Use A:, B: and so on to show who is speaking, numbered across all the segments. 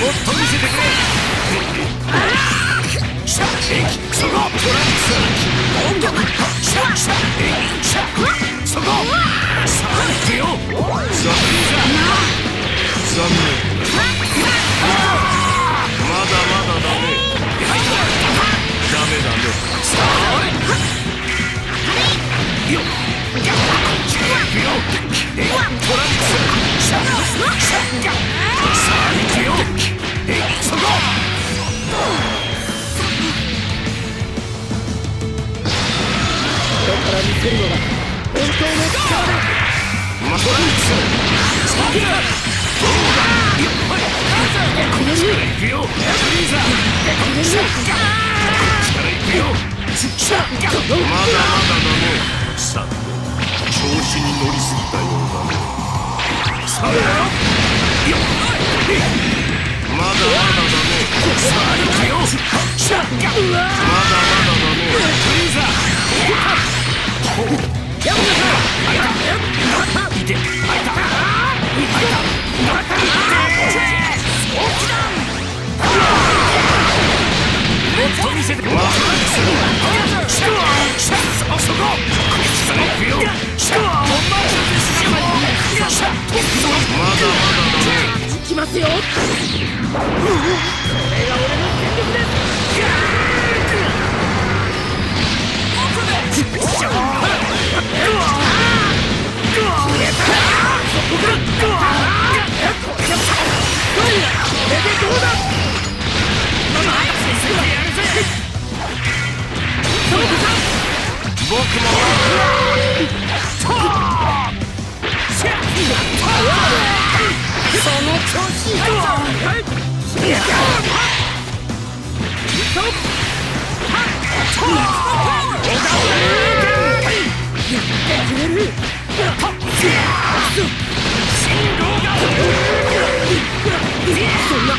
A: と見せてくれ。シャックソゴトランクス音楽シャッシャッシャッそこさあ行くよ
B: から見せるのが本当の力だ
A: マトランクスさあどうだよっはいこの力行くよフリーまだまだだね。さあ調子に乗りすぎたようだねさあまだまだだねさあ行くよまだまだて開いた開いたと見せてまあシャッシャッあそここっちから行くよシャッ本番シャッまだまだだ
B: いきますよ。それがこれでどうだ
A: 僕も
B: そ
A: んな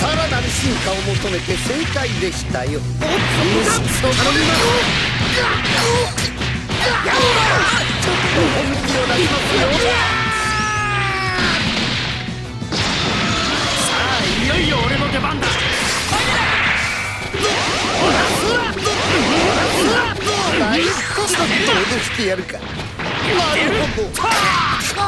B: さらなる進化を求めて正解でしたよ。おっとそこにやろうちょっと本気を出しますなるほど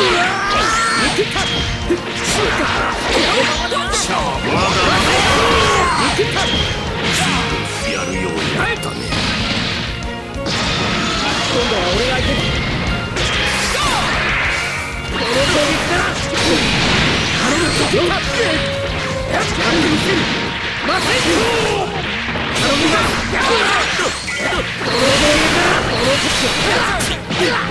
A: Yeah! Yeah!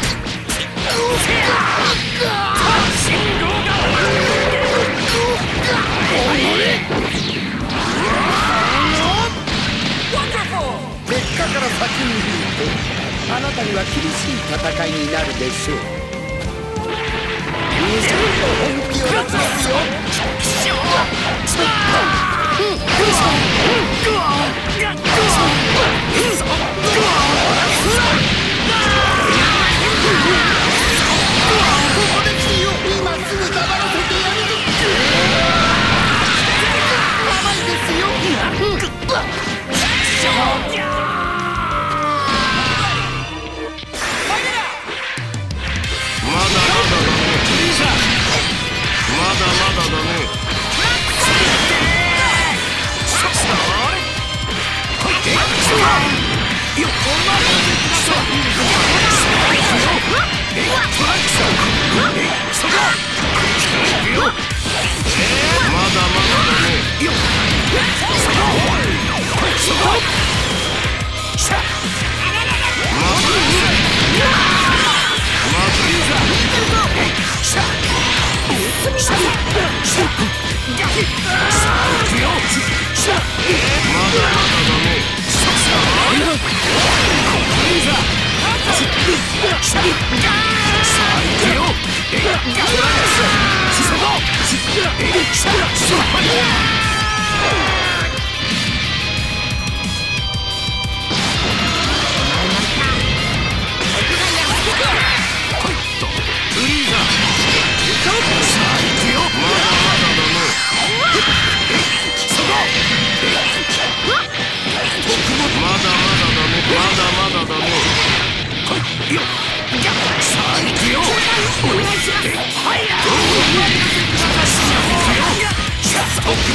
A: から
B: 先に言うとあなたには厳しい戦いになるでしょう。優勝の本気を出しますよ
A: クッション Yeah!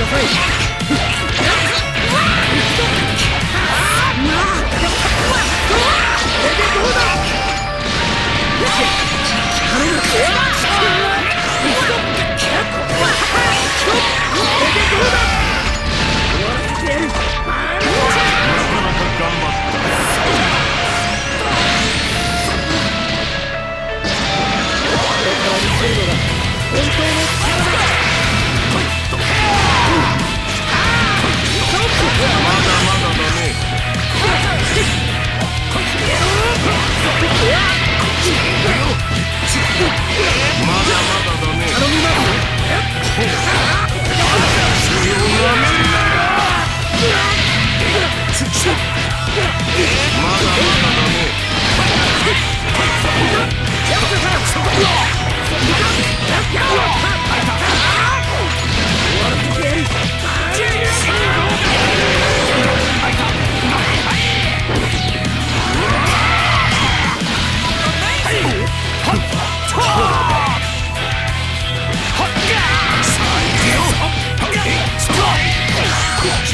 A: the
B: free.